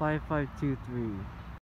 5523.